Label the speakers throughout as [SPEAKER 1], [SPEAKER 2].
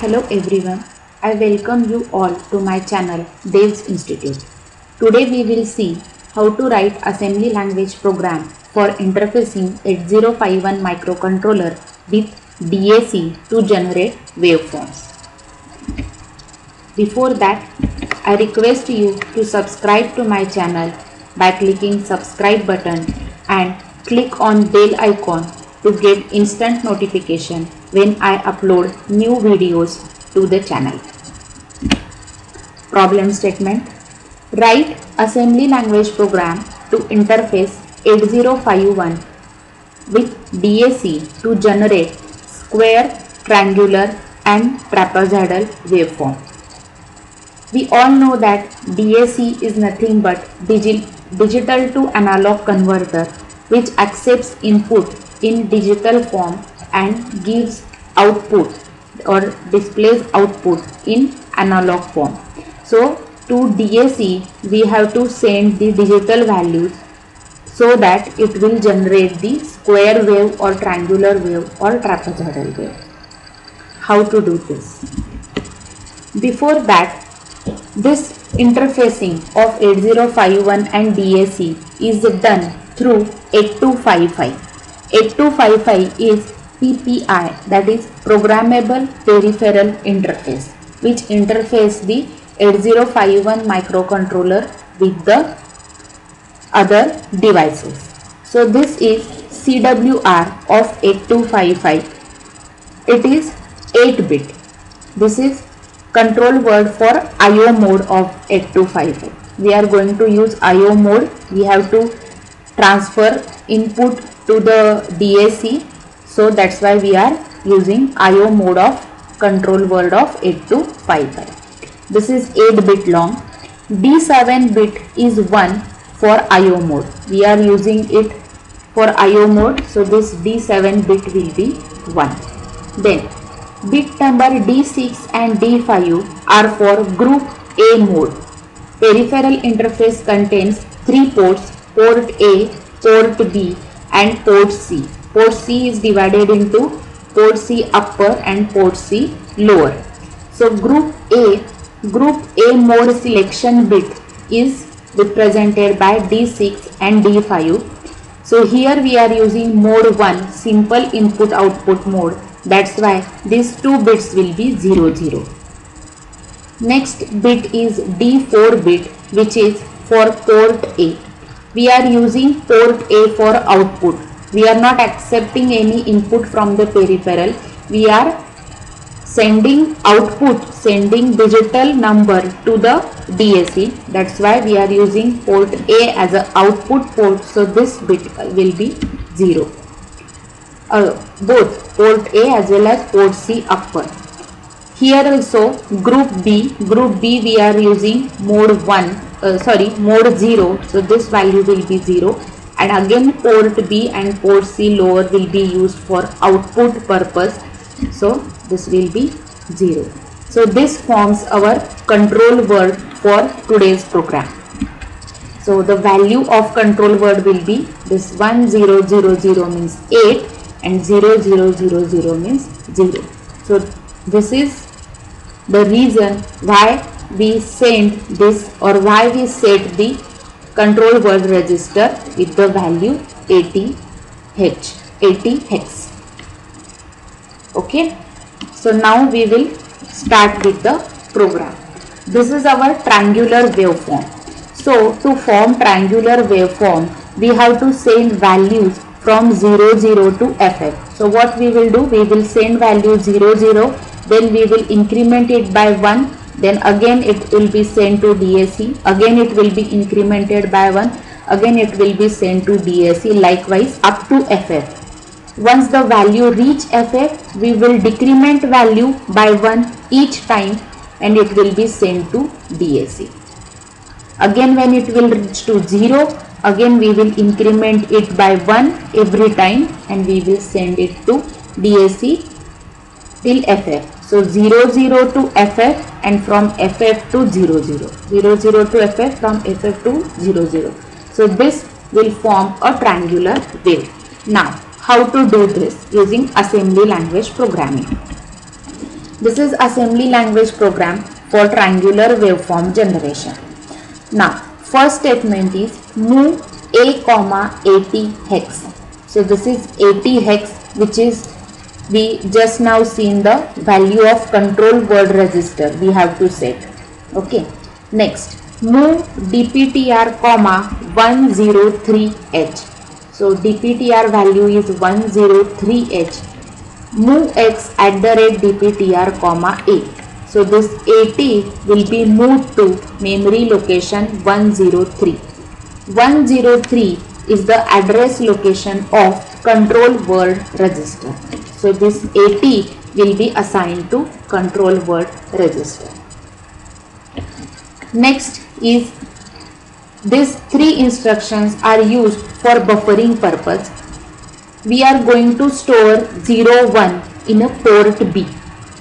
[SPEAKER 1] Hello everyone, I welcome you all to my channel Deo's Institute. Today we will see how to write assembly language program for interfacing 8051 microcontroller with DAC to generate waveforms. Before that, I request you to subscribe to my channel by clicking subscribe button and click on bell icon to get instant notification when I upload new videos to the channel. Problem statement Write assembly language program to interface 8051 with DAC to generate square, triangular and trapezoidal waveform. We all know that DAC is nothing but digi digital to analog converter which accepts input in digital form and gives output or displays output in analog form. So to DAC we have to send the digital values so that it will generate the square wave or triangular wave or trapezoidal wave. How to do this? Before that this interfacing of 8051 and DAC is done through 8255 8255 is PPI that is Programmable Peripheral Interface which interface the 8051 microcontroller with the other devices. So this is CWR of 8255. It is 8 bit. This is control word for IO mode of 8255. We are going to use IO mode. We have to transfer input to the DAC so that's why we are using IO mode of control word of 8255. This is 8 bit long. D7 bit is 1 for IO mode. We are using it for IO mode so this D7 bit will be 1. Then bit number D6 and D5 are for group A mode. Peripheral interface contains 3 ports, port A, port B and port C. Port C is divided into port C upper and port C lower. So group A, group A mode selection bit is represented by D6 and D5. So here we are using mode 1 simple input output mode. That's why these two bits will be 0 0. Next bit is D4 bit which is for port A we are using port A for output. We are not accepting any input from the peripheral. We are sending output, sending digital number to the DAC. That's why we are using port A as an output port. So this bit will be 0. Uh, both port A as well as port C upper. Here also group B, group B we are using mode 1 uh, sorry mode 0 so this value will be 0 and again port B and port C lower will be used for output purpose. So this will be 0 so this forms our control word for today's program. So the value of control word will be this 1000 means 8 and 0000 means 0 so this is the reason why we send this or why we set the control word register with the value 80 h 80 hex okay? So now we will start with the program. This is our triangular waveform. So to form triangular waveform we have to send values from 0 0 to ff so what we will do? We will send value 0 0 then we will increment it by 1 then again it will be sent to DAC again it will be incremented by 1 again it will be sent to DAC likewise up to FF once the value reach FF we will decrement value by 1 each time and it will be sent to DAC again when it will reach to 0 again we will increment it by 1 every time and we will send it to DAC till FF so 0 0 to FF and from FF to 0 0. 0 0 to FF from FF to 0 0. So this will form a triangular wave. Now how to do this using assembly language programming. This is assembly language program for triangular waveform generation. Now, first statement is move a comma 80 hex. So this is 80 hex which is we just now seen the value of control word register we have to set. Okay. Next, move dptr comma 103h. So dptr value is 103h move x at the rate dptr comma a. So this 80 will be moved to memory location 103. 103 is the address location of control word register. So this 80 will be assigned to control word register. Next is these three instructions are used for buffering purpose we are going to store 01 in a port B.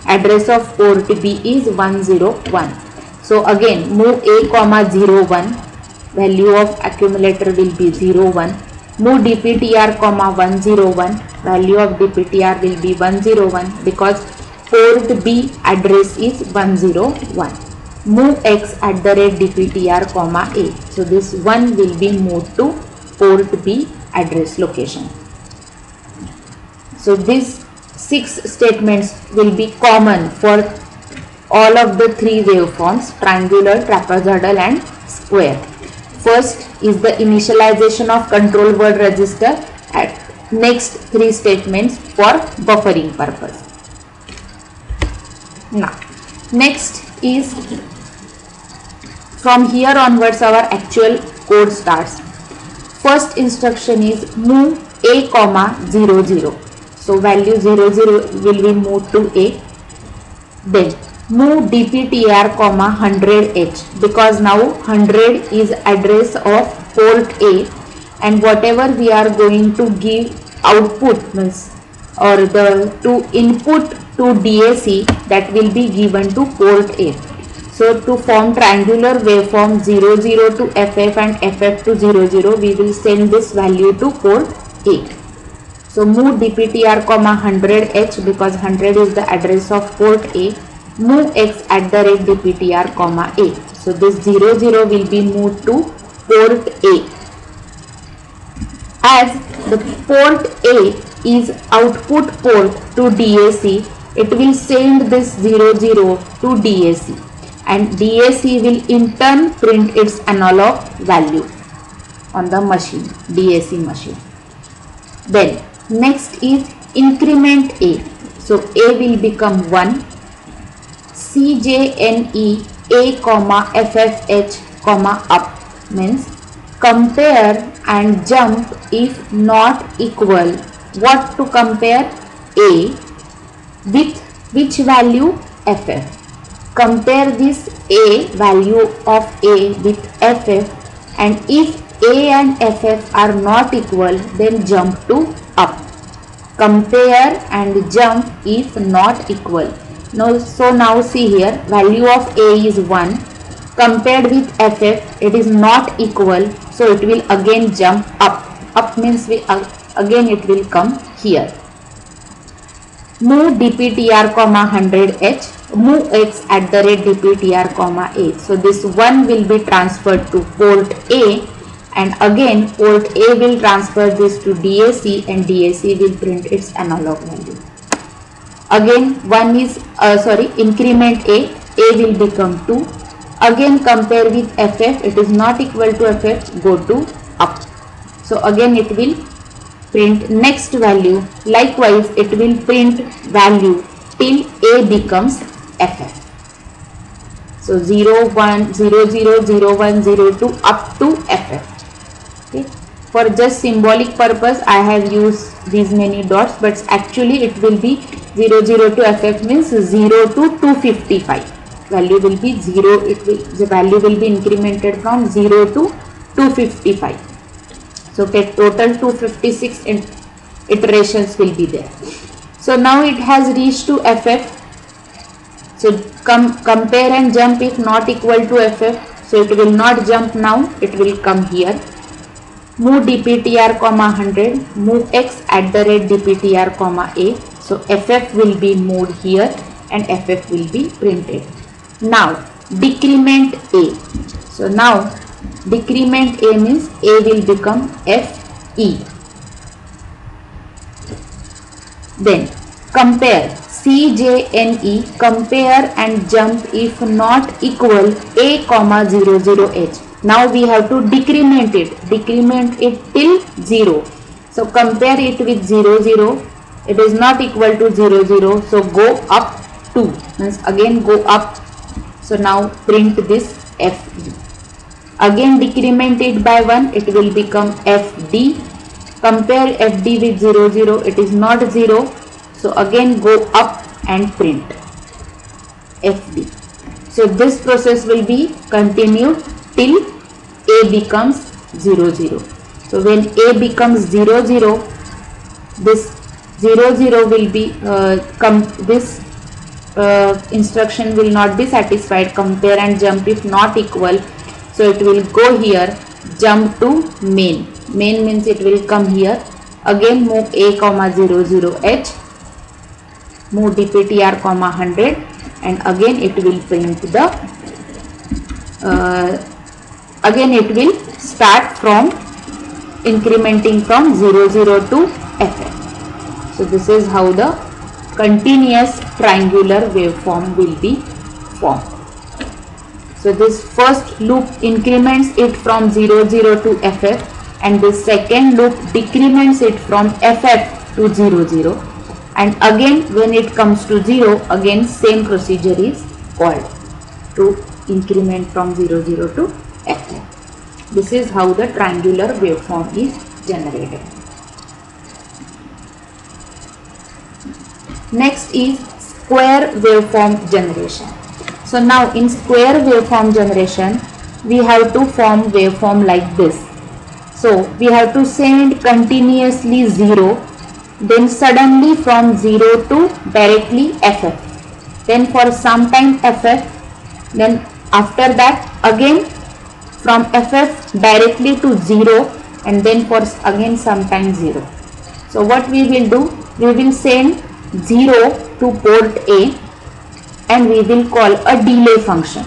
[SPEAKER 1] Address of port B is 101. So again move A comma 01 value of accumulator will be 01. Move DPTR comma 101 value of DPTR will be 101 because port B address is 101. Move X at the rate DPTR comma A. So this 1 will be moved to port B address location. So these six statements will be common for all of the three waveforms triangular, trapezoidal and square. First is the initialization of control word register at next three statements for buffering purpose. Now next is from here onwards our actual code starts. First instruction is move a comma 0 0 so value 0 0 will be moved to A. Then move dptr comma 100h because now 100 is address of port A and whatever we are going to give output means or the to input to DAC that will be given to port A. So to form triangular waveform 00 to FF and FF to 00 we will send this value to port A. So move dptr comma 100h because 100 is the address of port A. Move x at the rate dptr comma A. So this 00 0 will be moved to port A. As the port A is output port to DAC, it will send this 0 00 to DAC and DAC will in turn print its analog value on the machine, DAC machine. Then Next is increment A. So A will become 1. CJNE A comma FFH comma up means compare and jump if not equal. What to compare? A with which value? FF. Compare this A value of A with FF and if A and FF are not equal then jump to up. Compare and jump if not equal. Now, so now see here value of A is 1 compared with FF it is not equal so it will again jump up. Up means we uh, again it will come here. Move dptr comma 100h move x at the rate dptr comma a. So this 1 will be transferred to port A and again port A will transfer this to DAC and DAC will print its analog value. Again one is uh, sorry increment A, A will become 2. Again compare with FF, it is not equal to FF, go to up. So again it will print next value. Likewise it will print value till A becomes FF. So 0, 1, 0, 0, 0, 1, 0, 2 up to FF okay for just symbolic purpose I have used these many dots but actually it will be 0 0 to ff means 0 to 255 value will be 0 it will the value will be incremented from 0 to 255 so get total 256 iterations will be there. So now it has reached to ff so com compare and jump if not equal to ff so it will not jump now it will come here move dptr comma 100 move x at the rate dptr comma a so ff will be moved here and FF will be printed. Now decrement A. So now decrement A means A will become FE. Then compare CJNE compare and jump if not equal A comma 00H. Now we have to decrement it, decrement it till 0. So compare it with 00, 0 it is not equal to 00, 0 so go up 2, means again go up. So now print this FD. Again decrement it by 1, it will become FD. Compare FD with 0 00, it is not 0, so again go up and print FD. So this process will be continued till A becomes 0 0. So when A becomes 0 0, this 0 0 will be uh, come this uh, instruction will not be satisfied. Compare and jump if not equal. So it will go here jump to main. Main means it will come here. Again move a comma 0 0 h. Move dptr comma 100 and again it will print the uh, again it will start from incrementing from 00 to ff so this is how the continuous triangular waveform will be formed. So this first loop increments it from 00 to ff and the second loop decrements it from ff to 00 and again when it comes to 0 again same procedure is called to increment from 00 to ff this is how the triangular waveform is generated. Next is square waveform generation. So now in square waveform generation we have to form waveform like this. So we have to send continuously 0 then suddenly from 0 to directly ff then for some time ff then after that again from ff directly to 0 and then for again sometime 0 so what we will do? We will send 0 to port a and we will call a delay function.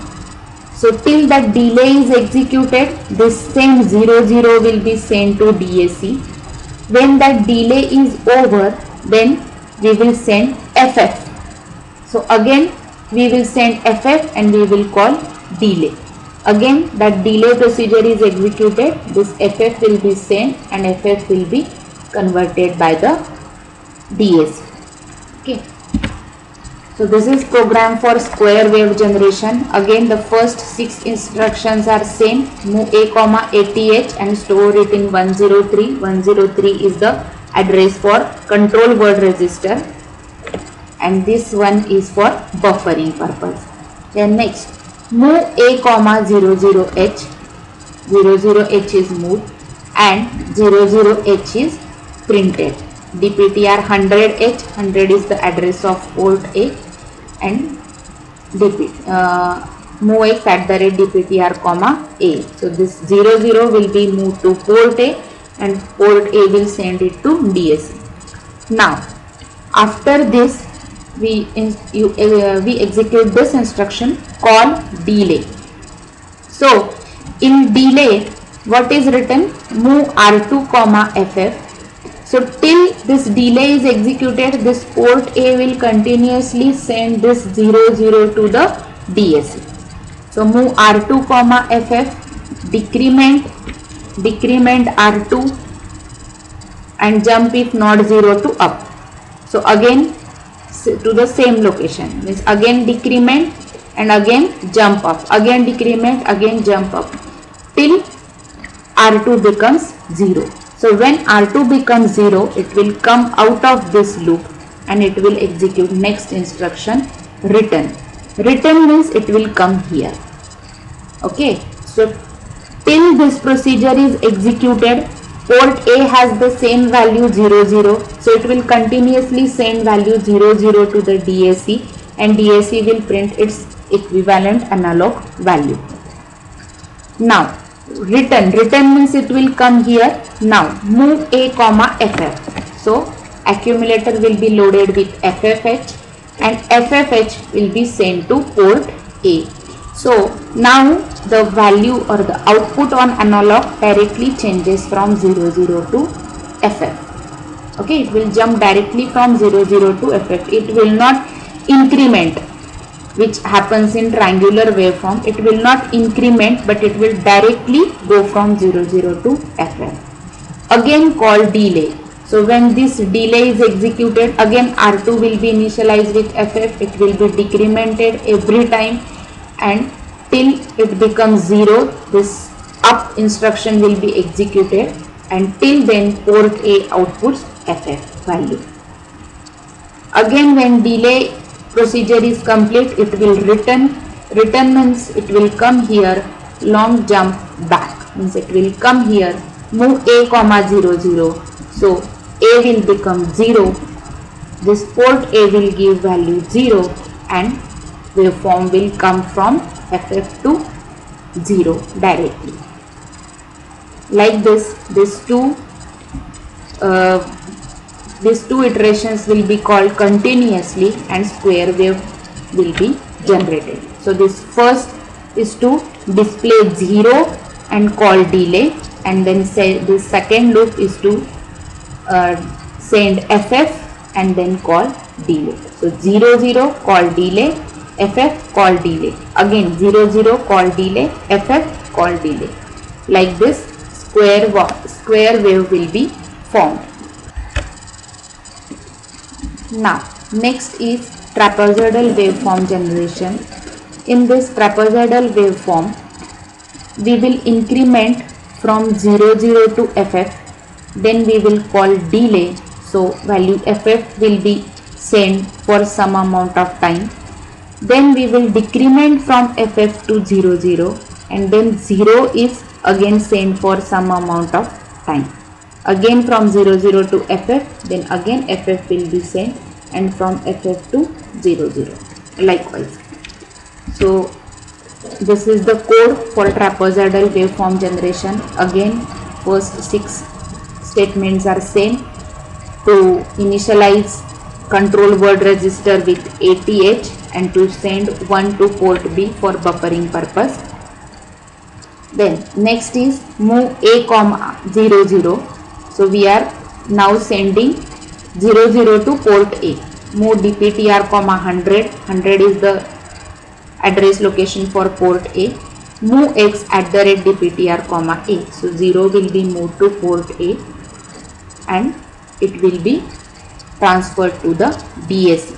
[SPEAKER 1] So till that delay is executed this same 0 0 will be sent to DAC when that delay is over then we will send ff so again we will send ff and we will call delay again that delay procedure is executed. This ff will be sent and ff will be converted by the DS. okay. So this is program for square wave generation. Again the first six instructions are same. Move a comma ath and store it in 103 103 is the address for control word register. And this one is for buffering purpose. Then next move a comma 00h 00h is moved and 00h is printed. Dptr 100h 100 is the address of port a and dp uh, move x at the rate dptr comma a. So this 00 will be moved to port a and port a will send it to dsc now after this we in, you, uh, we execute this instruction call delay. So in delay what is written? Move r2 comma ff so till this delay is executed this port a will continuously send this 00 to the DAC so move r2 comma ff decrement decrement r2 and jump if not 0 to up. So again to the same location. Means again decrement and again jump up. Again decrement again jump up. Till r2 becomes 0 so when r2 becomes 0 it will come out of this loop and it will execute next instruction return. Return means it will come here. Okay? So till this procedure is executed port A has the same value 00 so it will continuously send value 00 to the DAC and DAC will print its equivalent analog value. Now return. Return means it will come here. Now move a comma ff so accumulator will be loaded with ffh and FFH will be sent to port A. So now the value or the output on analog directly changes from 00 to FF. Okay, it will jump directly from 00 to FF. It will not increment which happens in triangular waveform. It will not increment but it will directly go from 00 to FF. Again called delay. So when this delay is executed again R2 will be initialized with FF. It will be decremented every time and till it becomes 0 this up instruction will be executed and till then port A outputs FF value. Again when delay procedure is complete it will return return means it will come here long jump back. Means it will come here move a comma 0 0 so a will become 0 this port a will give value 0 and waveform will come from ff to 0 directly. Like this this two uh, these two iterations will be called continuously and square wave will be generated. So this first is to display 0 and call delay and then say the second loop is to uh, send ff and then call delay. So 0 0 call delay ff call delay. Again 0 0 call delay. Ff call delay. Like this square square wave will be formed. Now next is trapezoidal waveform generation. In this trapezoidal waveform we will increment from 0 0 to ff then we will call delay. So value ff will be sent for some amount of time then we will decrement from ff to 0 0 and then 0 is again sent for some amount of time. Again from 0 0 to ff then again ff will be sent and from ff to 0 0 likewise. So this is the code for trapezoidal waveform generation. Again first six statements are same. To initialize control word register with ATH and to send one to port B for buffering purpose. Then next is move A comma 0 0. So we are now sending 0 0 to port A. Move DPTR comma 100. 100 is the address location for port A. Move X at the rate DPTR comma A. So 0 will be moved to port A and it will be transferred to the DAC.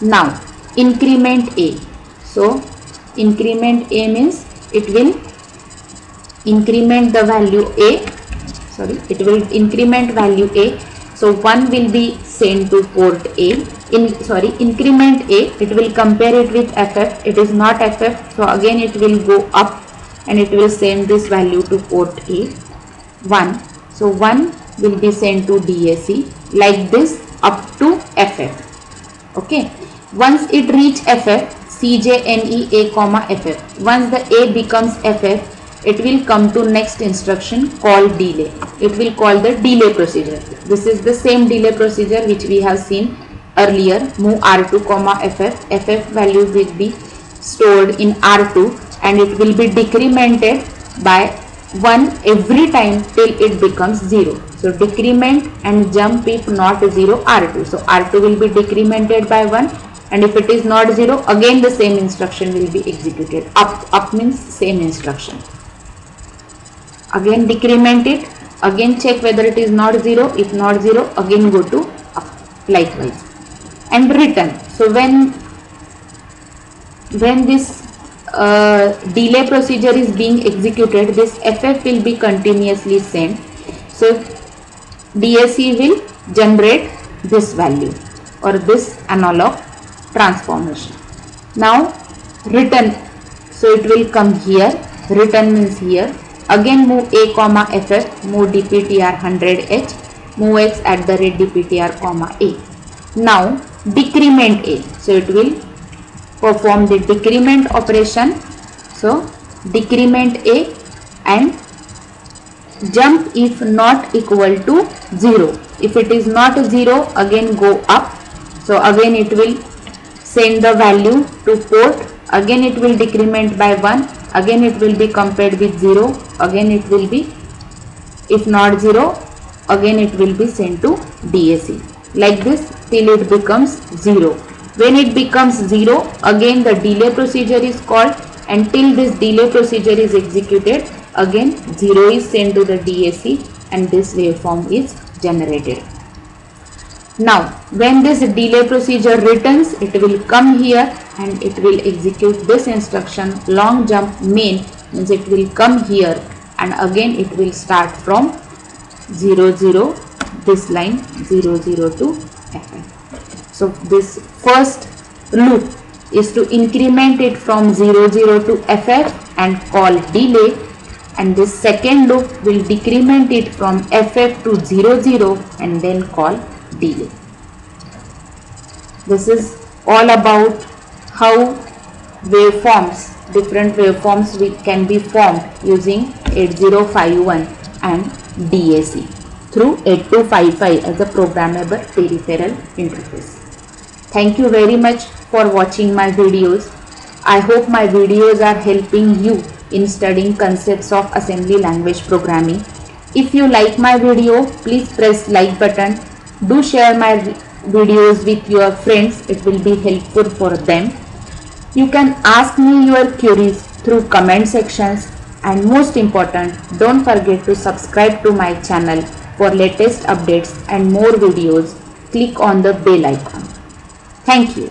[SPEAKER 1] Now increment A. So increment A means it will increment the value A. Sorry it will increment value A. So 1 will be sent to port A. In sorry increment A it will compare it with FF it is not FF so again it will go up and it will send this value to port A. 1 so 1 will be sent to DAC like this up to FF okay once it reach ff cjne a comma ff once the a becomes ff it will come to next instruction called delay. It will call the delay procedure. This is the same delay procedure which we have seen earlier. Move r2 comma ff ff value will be stored in r2 and it will be decremented by 1 every time till it becomes 0 so decrement and jump if not 0 r2 so r2 will be decremented by 1 and if it is not 0 again the same instruction will be executed. Up up means same instruction. Again decrement it. Again check whether it is not 0 if not 0 again go to up likewise. And return. So when when this uh, delay procedure is being executed this ff will be continuously sent. So DAC will generate this value or this analog transformation. Now return, so it will come here, return means here, again move a comma ff, move dptr 100h, move x at the rate dptr comma a. Now decrement a, so it will perform the decrement operation, so decrement a and jump if not equal to 0 if it is not 0 again go up. So again it will send the value to port. Again it will decrement by 1 again it will be compared with 0 again it will be if not 0 again it will be sent to DAC like this till it becomes 0 when it becomes 0 again the delay procedure is called. Until this delay procedure is executed again 0 is sent to the DAC and this waveform is generated now when this delay procedure returns it will come here and it will execute this instruction long jump main means it will come here. And again it will start from 0 0 this line 0 0 to ff so this first loop is to increment it from 0 0 to ff and call delay. And this second loop will decrement it from ff to 0 0 and then call This is all about how waveforms, different waveforms we can be formed using 8051 and DAC through 8255 as a programmable peripheral interface. Thank you very much for watching my videos. I hope my videos are helping you in studying concepts of assembly language programming. If you like my video, please press like button do share my videos with your friends. It will be helpful for them. You can ask me your queries through comment sections. And most important don't forget to subscribe to my channel for latest updates and more videos. Click on the bell icon. Thank you